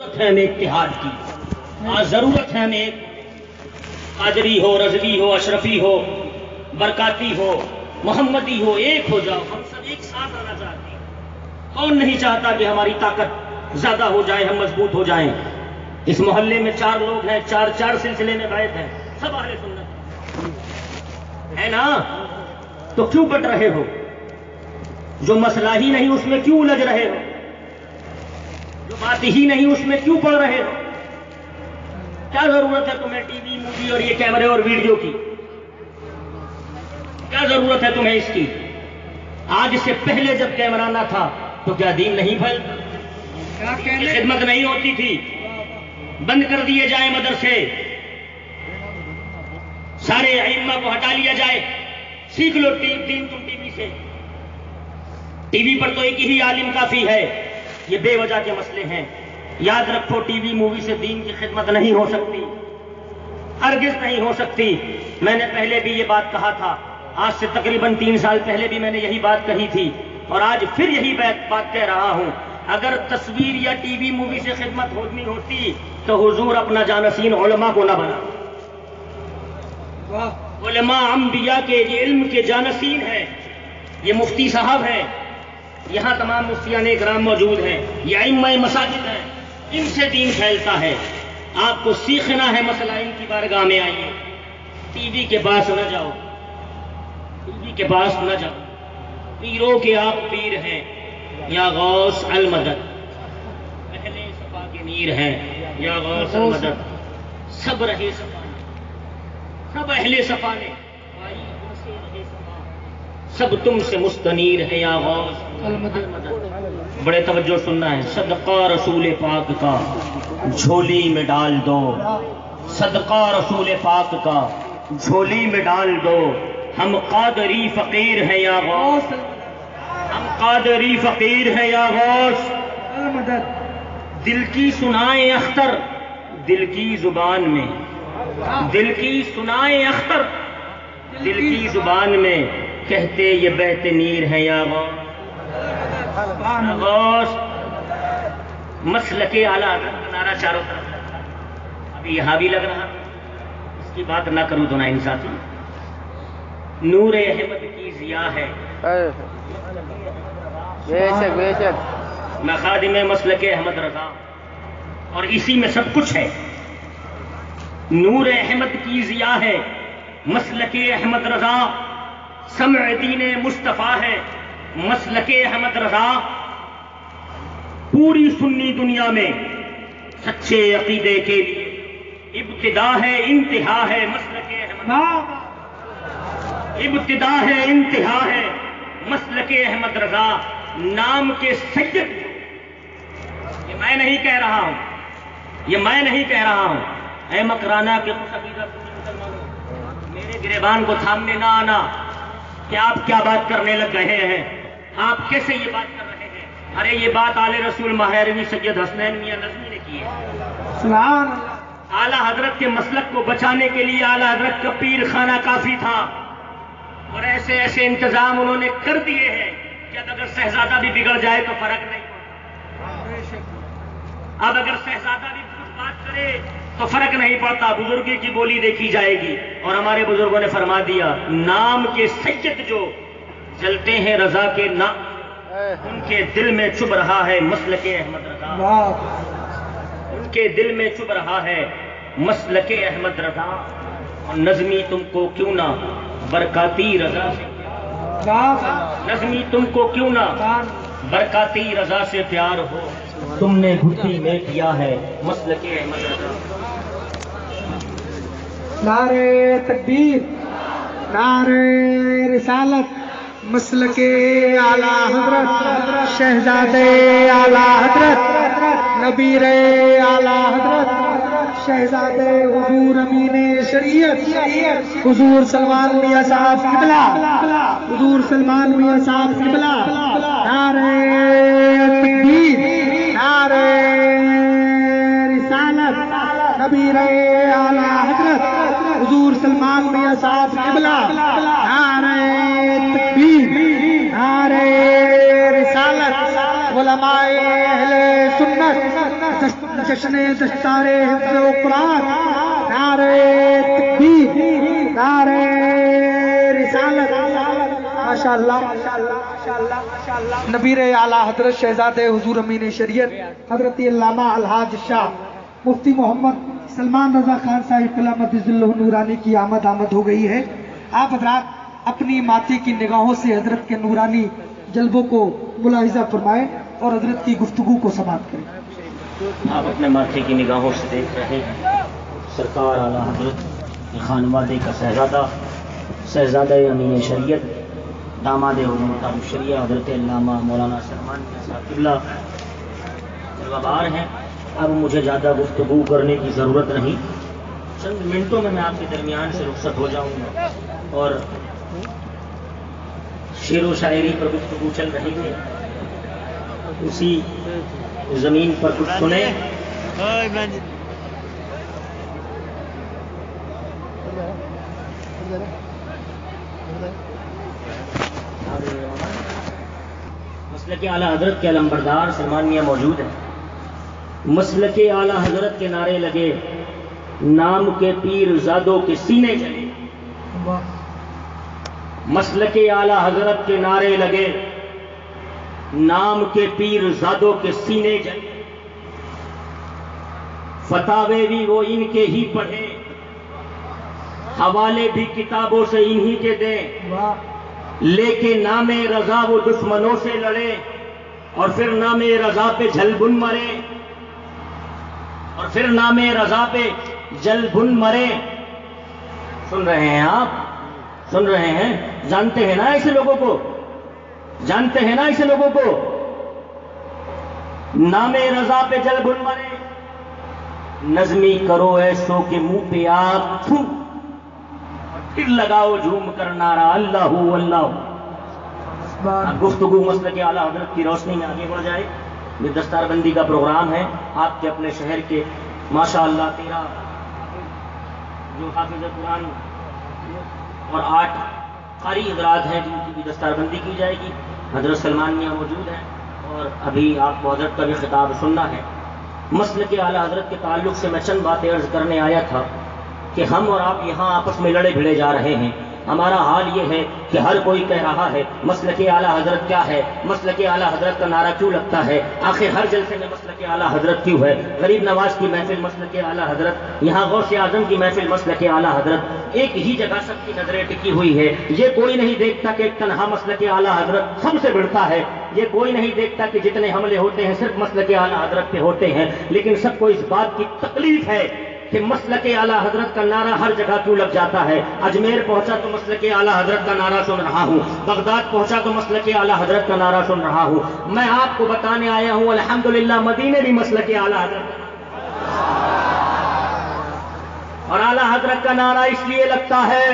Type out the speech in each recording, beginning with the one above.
ضرورت ہے ہمیں اتحاد کی۔ آج ضرورت ہے ہمیں قادری ہو، رضوی ہو، اشرفی ہو، برکاتی ہو، محمدی ہو، ایک ہو جاؤ، ہم سب ایک ساتھ آنا چاہتے ہیں۔ کون نہیں چاہتا کہ ہماری طاقت زیادہ ہو جائے، ہم مضبوط ہو جائیں۔ اس محلے میں چار لوگ ہیں، چار چار سلسلے میں بیٹھ ہیں۔ سب اہل سنت ہے نا؟ تو کیوں بٹ رہے ہو؟ جو مسئلہ ہی نہیں، اس میں کیوں الجھ رہے ہو؟ بات ہی نہیں اس میں کیوں پڑھ رہے؟ ہو کیا ضرورت ہے تمہیں ٹی وی مووی اور یہ کیمرے اور ویڈیو کی؟ کیا ضرورت ہے تمہیں اس کی؟ آج سے پہلے جب کیمرہ نہ تھا تو کیا دین نہیں پھیل خدمت نہیں ہوتی تھی۔ بند کر دیے جائیں مدرسے۔ سارے ائمہ کو ہٹا لیا جائے۔ سیکھ لو دین تم ٹی وی سے۔ ٹی وی پر تو ایک ہی عالم کافی ہے۔ یہ بے وجہ کے مسئلے ہیں۔ یاد رکھو ٹی وی مووی سے دین کی خدمت نہیں ہو سکتی۔ ہرگز نہیں ہو سکتی۔ میں نے پہلے بھی یہ بات کہا تھا۔ آج سے تقریباً تین سال پہلے بھی میں نے یہی بات کہی تھی۔ اور آج پھر یہی بات کہہ رہا ہوں۔ اگر تصویر یا ٹی وی مووی سے خدمت ہونی ہوتی تو حضور اپنا جانسین علماء کو نہ بنا۔ علماء انبیاء کے یہ علم کے جانسین ہیں۔ یہ مفتی صاحب ہیں۔ یہاں تمام مفتیان اکرام موجود ہیں، یہ ائمہ مساجد ہیں، ان سے دین پھیلتا ہے۔ آپ کو سیکھنا ہے مسئلہ ان کی بارگاہ میں آئیے۔ ٹی وی کے پاس نہ جاؤ۔ ٹی وی کے پاس نہ جاؤ۔ پیروں کے آپ پیر ہیں۔ یا غوث المدد۔ پہلے سپا کے میر ہیں۔ یا غوث المدد۔ سب رہے سپا سب اہل سپا نے سب تم سے مستنیر ہے یا غوث بڑے توجہ سننا ہے، صدقہ رسول پاک کا جھولی میں ڈال دو۔ صدقہ رسول پاک کا جھولی میں ڈال دو۔ ہم قادری فقیر ہیں یا غوث؟ ہم قادری فقیر ہیں یا غوث؟ دل کی سنائیں اختر، دل کی زبان میں۔ دل کی سنائیں اختر، دل کی زبان میں کہتے یہ بہتے نیر ہے یا غوث؟ مسل کے آلہ نارا چاروں طرف۔ ابھی یہاں بھی لگ رہا۔ اس کی بات نہ کروں تو نہ انصافی نور احمد کی ضیا ہے۔ بے شک بے شک۔ میں خادم مسلک احمد رضا۔ اور اسی میں سب کچھ ہے۔ نور احمد کی ضیا ہے۔ مسلک احمد رضا۔ سمع دین مصطفیٰ ہے۔ مسلک احمد رضا، پوری سنی دنیا میں سچے عقیدے کے لیے ابتدا ہے، انتہا ہے مسلک احمد ابتدا ہے، انتہا ہے مسلک احمد رضا، نام کے سید۔ یہ میں نہیں کہہ رہا ہوں۔ یہ میں نہیں کہہ رہا ہوں۔ اے مکرانہ کے میرے گریبان کو تھامنے نہ آنا کہ آپ کیا بات کرنے لگ رہے ہیں۔ آپ کیسے یہ بات کر رہے ہیں؟ ارے یہ بات آل رسول ماہروی سید حسنین میاں نظمی نے کی ہے۔ اعلیٰ حضرت کے مسلک کو بچانے کے لیے اعلیٰ حضرت کا پیر خانہ کافی تھا۔ اور ایسے ایسے انتظام انہوں نے کر دیے ہیں کہ اگر شہزادہ بھی بگڑ جائے تو فرق نہیں اب اگر شہزادہ بھی کچھ بات کرے تو فرق نہیں پڑتا۔ بزرگی کی بولی دیکھی جائے گی۔ اور ہمارے بزرگوں نے فرما دیا نام کے سید جو جلتے ہیں رضا کے نام ان کے دل میں چب رہا ہے مسل کے احمد رضا۔ ان کے دل میں چب رہا ہے مسل کے احمد رضا۔ اور نظمی تم کو کیوں نہ برکاتی رضا سے نظمی تم کو کیوں نہ برکاتی رضا سے پیار ہو۔ تم نے گھٹی میں کیا ہے مسل کے احمد رضا۔ نعرے تکبیر نعرے رسالت مسل کے اعلی حضرت شہزادے اعلی حضرت، نبیر اعلی حضرت شہزادے حضور امین شریعت، حضور سلمان میاں صاحب قبلہ، حضور سلمان میاں صاحب قبلہ نعرے تکبیر نعرے رسالت، نبیر اعلی حضرت، حضور سلمان میاں صاحب جشن دستار حفظ و قرآن نعرہ تکبیر، نعرہ رسالت ماشاء اللہ نبیر اعلیٰ حضرت شہزاد حضور امین شریعت، حضرت علامہ الحاج شاہ، مفتی محمد سلمان رضا خان صاحب قلعہ اللہ نورانی کی آمد آمد ہو گئی ہے۔ آپ حضرات اپنی ماتی کی نگاہوں سے حضرت کے نورانی جلبوں کو ملاحظہ فرمائیں اور حضرت کی گفتگو کو سماعت کریں۔ آپ اپنے ماتھے کی نگاہوں سے دیکھ رہے ہیں۔ سرکار اعلیٰ حضرت خانوادے کا شہزادہ شہزادہ امین شریعت، داماد علوم شریعہ حضرت علامہ مولانا سلمان صاحب اللہ۔ جلوہ ہیں، اب مجھے زیادہ گفتگو کرنے کی ضرورت نہیں۔ چند منٹوں میں میں آپ کے درمیان سے رخصت ہو جاؤں گا۔ اور شعر و شاعری پر گفتگو چل رہی ہے۔ اسی زمین پر کچھ سنیں۔ مسئلہ کے اعلیٰ حضرت کے علمبردار سلمان میاں موجود ہیں۔ مسل کے اعلی حضرت کے نعرے لگے۔ نام کے پیر زادوں کے سینے چلے۔ مسل کے اعلی حضرت کے نعرے لگے۔ نام کے پیر زادوں کے سینے چلے فتاوے بھی وہ ان کے ہی پڑھے حوالے بھی کتابوں سے انہی کے دیں۔ لے نام رضا وہ دشمنوں سے لڑے اور پھر نام رضا پہ جھل بن مرے۔ اور پھر نام رضا پہ جل بن مرے۔ سن رہے ہیں آپ؟ سن رہے ہیں؟ جانتے ہیں نا ایسے لوگوں کو؟ جانتے ہیں نا ایسے لوگوں کو؟ نام رضا پہ جل بن مرے نظمی کرو ایسو کے منہ پہ آپ پھر لگاؤ جھوم کر نارا اللہ اللہ گفتگو مسئلہ کے اعلیٰ حضرت کی روشنی میں آگے بڑھ جائے۔ یہ دستار بندی کا پروگرام ہے۔ آپ کے اپنے شہر کے ماشاء اللہ تیرہ جو حافظ قرآن اور آٹھ قاری حضرات ہیں جن کی بھی دستار بندی کی جائے گی۔ حضرت سلمان میاں موجود ہیں اور ابھی آپ کو حضرت کا بھی خطاب سننا ہے۔ مسل کے اعلیٰ حضرت کے تعلق سے میں چند باتیں عرض کرنے آیا تھا کہ ہم اور آپ یہاں آپس میں لڑے بھیڑے جا رہے ہیں۔ ہمارا حال یہ ہے کہ ہر کوئی کہہ رہا ہے مسل کے اعلیٰ حضرت کیا ہے؟ مسل کے اعلیٰ حضرت کا نعرہ کیوں لگتا ہے؟ آخر ہر جلسے میں مسل کے اعلیٰ حضرت کیوں ہے؟ غریب نواز کی محفل مسل کے اعلیٰ حضرت، یہاں غوث اعظم کی محفل مسل کے اعلیٰ حضرت، ایک ہی جگہ سب کی نظریں ٹکی ہوئی ہے یہ کوئی نہیں دیکھتا کہ ایک تنہا مسل کے اعلیٰ حضرت سب سے بڑھتا ہے۔ یہ کوئی نہیں دیکھتا کہ جتنے حملے ہوتے ہیں صرف مسل کے اعلیٰ حضرت پہ ہوتے ہیں، لیکن سب کو اس بات کی تکلیف ہے کہ مسل کے اعلیٰ حضرت کا نعرہ ہر جگہ کیوں لگ جاتا ہے؟ اجمیر پہنچا تو مسل کے اعلیٰ حضرت کا نعرہ سن رہا ہوں۔ بغداد پہنچا تو مسل کے اعلیٰ حضرت کا نعرہ سن رہا ہوں۔ میں آپ کو بتانے آیا ہوں، الحمدللہ مدینے بھی مسل کے اعلیٰ حضرت اور اعلیٰ حضرت کا نعرہ اس لیے لگتا ہے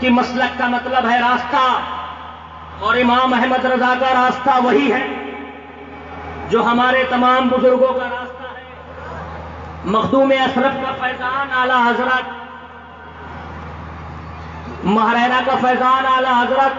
کہ مسلک کا مطلب ہے راستہ۔ اور امام احمد رضا کا راستہ وہی ہے جو ہمارے تمام بزرگوں کا راستہ مخدوم اشرف کا فیضان اعلی حضرت مہرینا کا فیضان اعلی حضرت،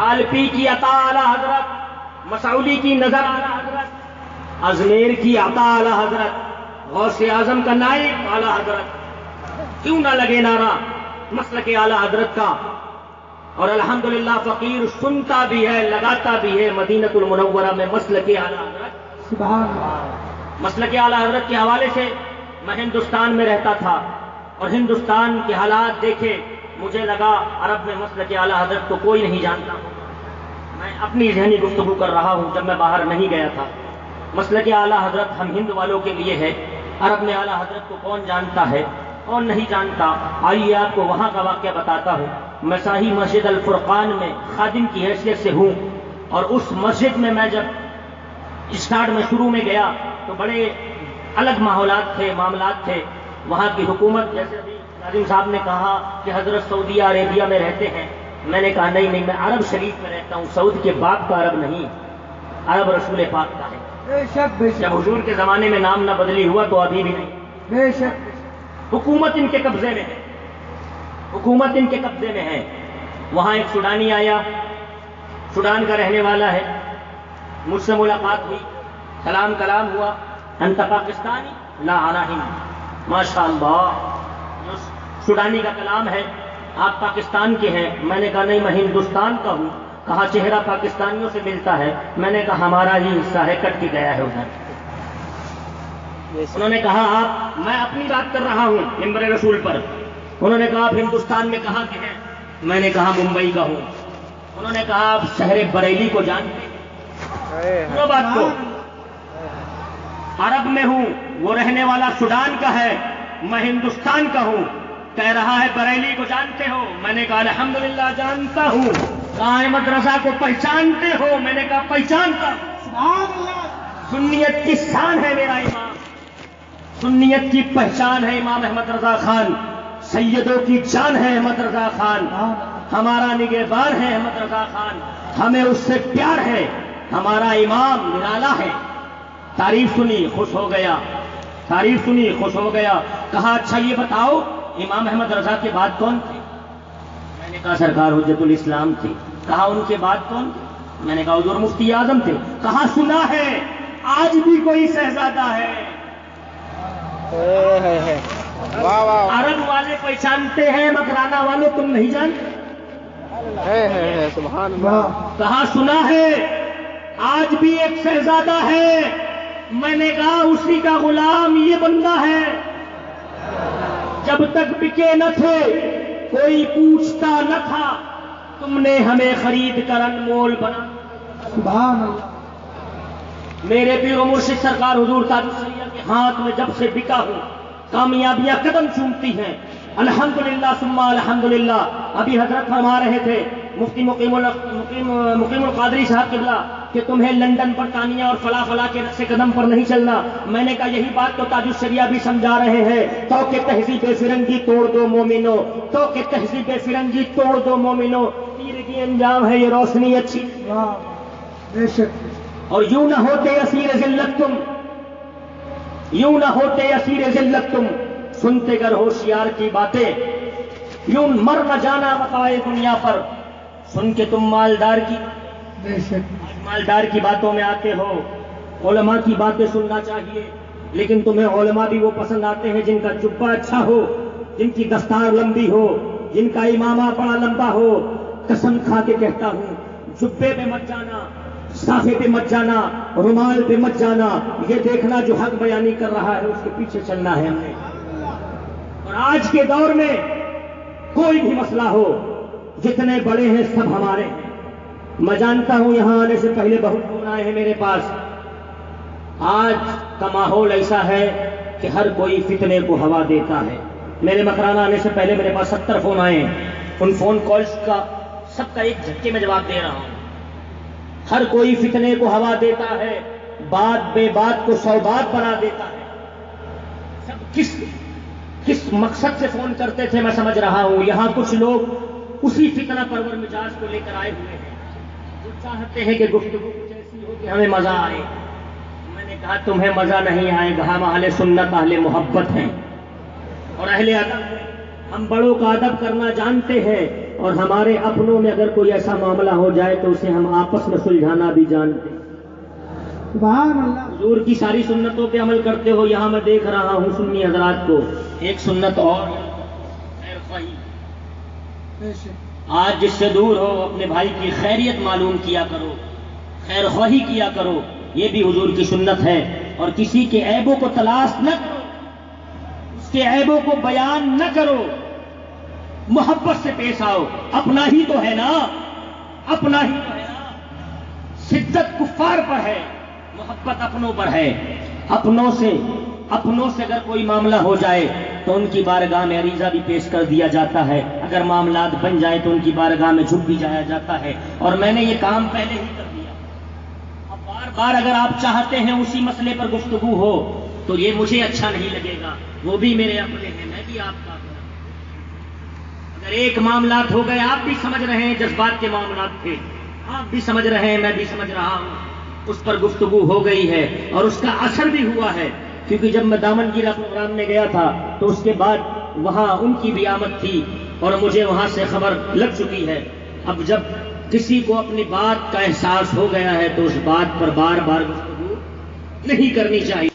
آلپی کی عطا اعلی حضرت مسعودی کی نظر اعلی حضرت، ازمیر کی عطا اعلی حضرت، غوث اعظم کا نائب اعلی حضرت۔ کیوں نہ لگے نارا مسل کے اعلی حضرت کا؟ اور الحمدللہ فقیر سنتا بھی ہے، لگاتا بھی ہے مدینت المنورہ میں مسل اعلی حضرت۔ سبحان اللہ۔ مسئلہ کے اعلیٰ حضرت کے حوالے سے میں ہندوستان میں رہتا تھا اور ہندوستان کے حالات دیکھے مجھے لگا عرب میں مسئلہ کے اعلیٰ حضرت کو کوئی نہیں جانتا۔ میں اپنی ذہنی گفتگو کر رہا ہوں جب میں باہر نہیں گیا تھا۔ مسئلہ کے اعلیٰ حضرت ہم ہند والوں کے لیے ہے۔ عرب میں اعلیٰ حضرت کو کون جانتا ہے؟ کون نہیں جانتا؟ آئیے آپ کو وہاں کا واقعہ بتاتا ہوں۔ میں شاہی مسجد الفرقان میں خادم کی حیثیت سے ہوں اور اس مسجد میں میں جب اسٹارٹ میں شروع میں گیا تو بڑے الگ ماحولات تھے معاملات تھے۔ وہاں کی حکومت جیسے ابھی ناظم صاحب نے کہا کہ حضرت سعودی عربیہ میں رہتے ہیں۔ میں نے کہا نہیں نہیں میں عرب شریف میں رہتا ہوں سعود کے باپ کا عرب نہیں۔ عرب رسول پاک کا ہے۔ جب حضور کے زمانے میں نام نہ بدلی ہوا تو ابھی بھی نہیں۔ حکومت ان کے قبضے میں ہے۔ حکومت ان کے قبضے میں ہے۔ وہاں ایک سوڈانی آیا۔ سوڈان کا رہنے والا ہے۔ مجھ سے ملاقات ہوئی۔ سلام کلام ہوا انت پاکستانی لا آنا ماشاء اللہ سڈانی کا کلام ہے آپ پاکستان کے ہیں۔ میں نے کہا نہیں میں ہندوستان کا ہوں۔ کہا چہرہ پاکستانیوں سے ملتا ہے۔ میں نے کہا ہمارا ہی حصہ ہے کٹ کے گیا ہے ادھر۔ انہوں نے کہا آپ میں اپنی بات کر رہا ہوں ممبر رسول پر۔ انہوں نے کہا آپ ہندوستان میں کہاں کے ہیں؟ میں نے کہا ممبئی کا ہوں۔ انہوں نے کہا آپ شہر بریلی کو جانتے ہیں۔ بات کو عرب میں ہوں وہ رہنے والا سوڈان کا ہے میں ہندوستان کا ہوں۔ کہہ رہا ہے بریلی کو جانتے ہو۔ میں نے کہا الحمدللہ جانتا ہوں۔ قائمت رضا کو پہچانتے ہو۔ میں نے کہا پہچانتا ہوں۔ سنیت کی شان ہے میرا امام۔ سنیت کی پہچان ہے امام احمد رضا خان۔ سیدوں کی جان ہے احمد رضا خان۔ ہمارا نگہبان ہے احمد رضا خان۔ ہمیں اس سے پیار ہے۔ ہمارا امام نرالا ہے۔ تعریف سنی خوش ہو گیا۔ تعریف سنی خوش ہو گیا۔ کہا اچھا یہ بتاؤ امام احمد رضا کے بعد کون تھے؟ میں نے کہا سرکار حجت الاسلام تھے۔ کہا ان کے بعد کون تھے؟ میں نے کہا حضور مفتی اعظم تھے۔ کہا سنا ہے آج بھی کوئی شہزادہ ہے۔ عرب والے پہچانتے ہیں مکرانا والے تم نہیں جانتے؟ کہا سنا ہے آج بھی ایک شہزادہ ہے۔ میں نے کہا اسی کا غلام یہ بندہ ہے۔ جب تک بکے نہ تھے کوئی پوچھتا نہ تھا تم نے ہمیں خرید کر انمول بنا۔ سبحان اللہ۔ میرے پیر و مرشد سرکار حضور تاج الشریعہ کے ہاتھ میں جب سے بکا ہوں کامیابیاں قدم چومتی ہیں۔ الحمدللہ سما الحمدللہ۔ ابھی حضرت فرما رہے تھے مفتی مقیم مقیم مقیم القادری صاحب قبلہ کہ تمہیں لندن برطانیہ اور فلا فلا کے رقص قدم پر نہیں چلنا۔ میں نے کہا یہی بات تو تاج الشریعہ بھی سمجھا رہے ہیں۔ تو کہ تہذیب فرنگی توڑ دو مومنو۔ تو کہ تہذیب فرنگی توڑ دو مومنو۔ تیر کی انجام ہے یہ روشنی اچھی۔ بے شک۔ اور یوں نہ ہوتے اسیر ذلت تم۔ یوں نہ ہوتے اسیر ذلت تم۔ سنتے گر ہوشیار کی باتیں۔ یوں مر نہ جانا بتائے دنیا پر۔ سن کے تم مالدار کی بے شک۔ مالدار کی باتوں میں آتے ہو۔ علماء کی باتیں سننا چاہیے۔ لیکن تمہیں علماء بھی وہ پسند آتے ہیں جن کا چپا اچھا ہو جن کی دستار لمبی ہو جن کا امامہ بڑا لمبا ہو۔ قسم کھا کے کہتا ہوں جبے پہ مت جانا صافے پہ مت جانا رومال پہ مت جانا۔ یہ دیکھنا جو حق بیانی کر رہا ہے اس کے پیچھے چلنا ہے ہمیں اور آج کے دور میں کوئی بھی مسئلہ ہو جتنے بڑے ہیں سب ہمارے۔ ہیں میں جانتا ہوں یہاں آنے سے پہلے بہت فون آئے ہیں میرے پاس۔ آج کا ماحول ایسا ہے کہ ہر کوئی فتنے کو ہوا دیتا ہے۔ میرے مکرانہ آنے سے پہلے میرے پاس ستر فون آئے ہیں۔ ان فون کالز کا سب کا ایک جھٹکے میں جواب دے رہا ہوں۔ ہر کوئی فتنے کو ہوا دیتا ہے، بات بے بات کو سو بات بنا دیتا ہے۔ سب کس کس مقصد سے فون کرتے تھے میں سمجھ رہا ہوں۔ یہاں کچھ لوگ اسی فتنہ پرور مزاج کو لے کر آئے ہوئے ہیں۔ جو چاہتے ہیں کہ گفتگو کچھ ایسی ہو کہ ہمیں مزہ آئے۔ میں نے کہا تمہیں مزہ نہیں آئے گا ہم اہل سنت اہل محبت ہیں۔ اور اہل ادب ہم بڑوں کا ادب کرنا جانتے ہیں۔ اور ہمارے اپنوں میں اگر کوئی ایسا معاملہ ہو جائے تو اسے ہم آپس میں سلجھانا بھی جانتے ہیں۔ حضور کی ساری سنتوں پہ عمل کرتے ہو یہاں میں دیکھ رہا ہوں سنی حضرات کو۔ ایک سنت اور خیر خواہی بے شک آج جس سے دور ہو، اپنے بھائی کی خیریت معلوم کیا کرو، خیر خواہی کیا کرو، یہ بھی حضور کی سنت ہے۔ اور کسی کے عیبوں کو تلاش نہ کرو، اس کے عیبوں کو بیان نہ کرو۔ محبت سے پیش آؤ، اپنا ہی تو ہے نا۔ اپنا ہی تو ہے نا۔ شدت کفار پر ہے، محبت اپنوں پر ہے۔ اپنوں سے اپنوں سے اگر کوئی معاملہ ہو جائے، تو ان کی بارگاہ میں عریضہ بھی پیش کر دیا جاتا ہے۔ اگر معاملات بن جائے تو ان کی بارگاہ میں جھک بھی جایا جاتا ہے۔ اور میں نے یہ کام پہلے ہی کر دیا اب بار بار اگر آپ چاہتے ہیں اسی مسئلے پر گفتگو ہو، تو یہ مجھے اچھا نہیں لگے گا۔ وہ بھی میرے اپنے ہیں، میں بھی آپ کا اگر ایک معاملات ہو گئے، آپ بھی سمجھ رہے ہیں جذبات کے معاملات تھے۔ آپ بھی سمجھ رہے ہیں، میں بھی سمجھ رہا ہوں۔ اس پر گفتگو ہو گئی ہے اور اس کا اثر بھی ہوا ہے۔ کیونکہ جب میں دامن گیرا پروگرام میں گیا تھا، تو اس کے بعد وہاں ان کی بھی آمد تھی۔ اور مجھے وہاں سے خبر لگ چکی ہے۔ اب جب کسی کو اپنی بات کا احساس ہو گیا ہے تو اس بات پر بار بار گفتگو نہیں کرنی چاہیے۔